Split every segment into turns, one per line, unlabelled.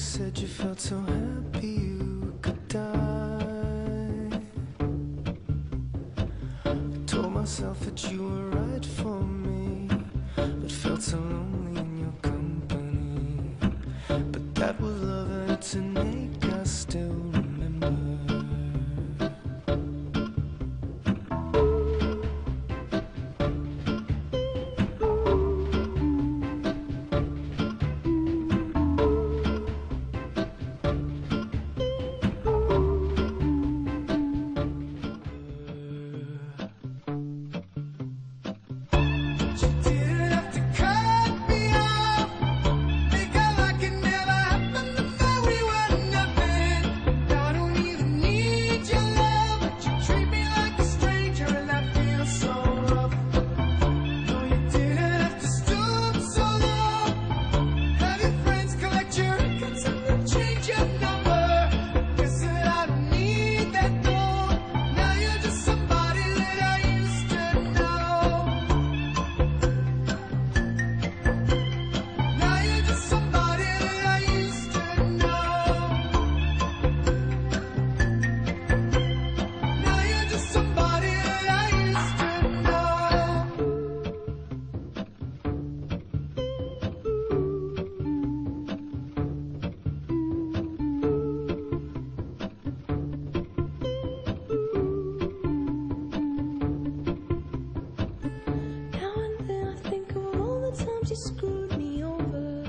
said you felt so happy you could die. I told myself that you were right for me, but felt so lonely in your company. But that was love, and to make us still.
You screwed me over.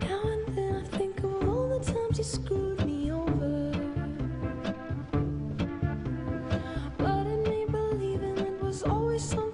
Now and then I think of all the times you screwed me over. But believing it was always something.